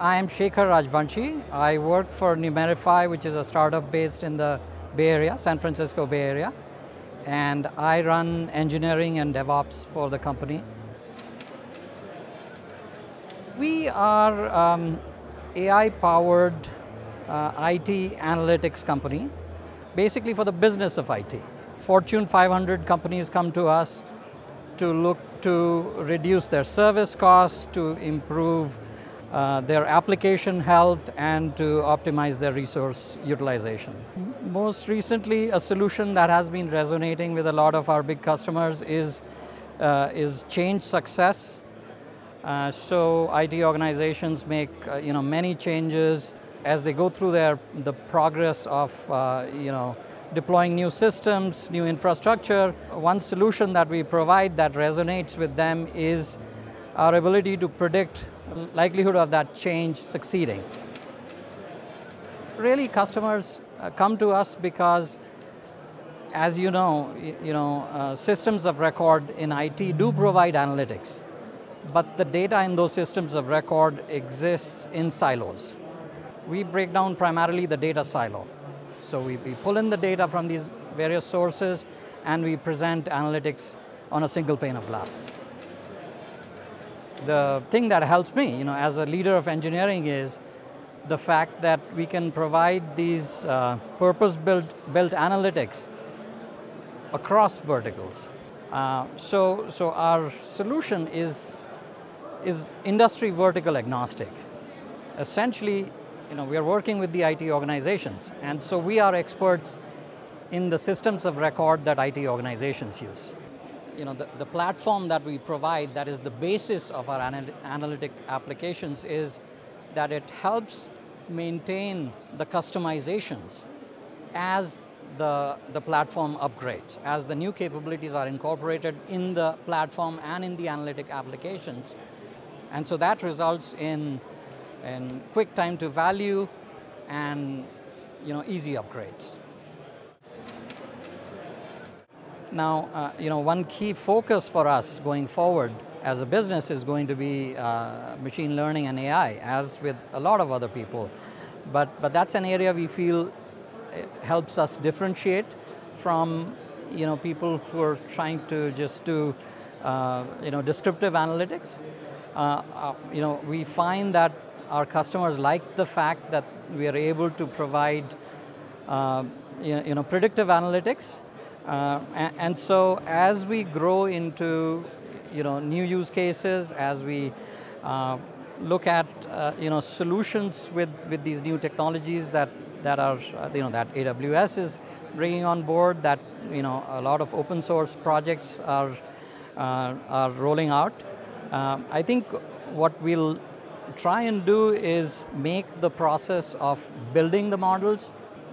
I am Shekhar Rajvanshy. I work for Numerify, which is a startup based in the Bay Area, San Francisco Bay Area. And I run engineering and DevOps for the company. We are um, AI-powered uh, IT analytics company, basically for the business of IT. Fortune 500 companies come to us to look to reduce their service costs, to improve uh, their application health and to optimize their resource utilization. Most recently, a solution that has been resonating with a lot of our big customers is, uh, is change success. Uh, so IT organizations make uh, you know, many changes as they go through their, the progress of uh, you know, deploying new systems, new infrastructure. One solution that we provide that resonates with them is our ability to predict likelihood of that change succeeding. Really, customers uh, come to us because, as you know, you know, uh, systems of record in IT do provide analytics, but the data in those systems of record exists in silos. We break down primarily the data silo. So we, we pull in the data from these various sources and we present analytics on a single pane of glass the thing that helps me, you know, as a leader of engineering is the fact that we can provide these uh, purpose-built built analytics across verticals. Uh, so, so our solution is, is industry vertical agnostic. Essentially, you know, we are working with the IT organizations, and so we are experts in the systems of record that IT organizations use you know, the, the platform that we provide that is the basis of our anal analytic applications is that it helps maintain the customizations as the, the platform upgrades, as the new capabilities are incorporated in the platform and in the analytic applications. And so that results in, in quick time to value and you know, easy upgrades. Now, uh, you know, one key focus for us going forward as a business is going to be uh, machine learning and AI, as with a lot of other people. But, but that's an area we feel uh, helps us differentiate from you know, people who are trying to just do uh, you know, descriptive analytics. Uh, uh, you know, we find that our customers like the fact that we are able to provide you know, predictive analytics uh, and, and, so as we grow into you know, new use cases, as we uh, look at uh, you know, solutions with, with these new technologies that, that are, uh, you know, that AWS is bringing on board, that you know, a lot of open source projects are, uh, are rolling out. Um, I think what we'll try and do is make the process of building the models,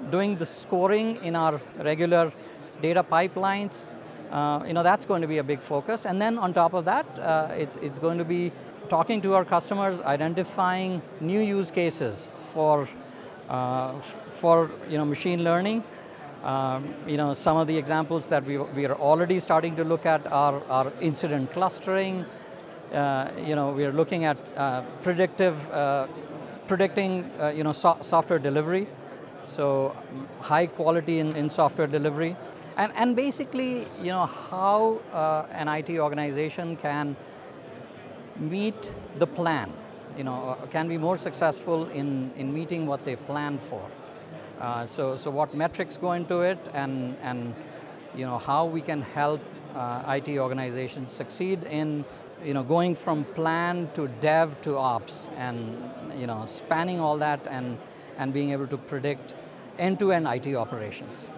doing the scoring in our regular data pipelines, uh, you know, that's going to be a big focus. And then on top of that, uh, it's, it's going to be talking to our customers, identifying new use cases for, uh, for you know, machine learning. Um, you know, some of the examples that we, we are already starting to look at are, are incident clustering. Uh, you know, we are looking at uh, predictive, uh, predicting, you know, so software delivery. So high quality in, in software delivery. And, and basically, you know, how uh, an IT organization can meet the plan, you know, uh, can be more successful in, in meeting what they plan for. Uh, so, so what metrics go into it and, and you know, how we can help uh, IT organizations succeed in you know, going from plan to dev to ops and you know, spanning all that and, and being able to predict end-to-end -end IT operations.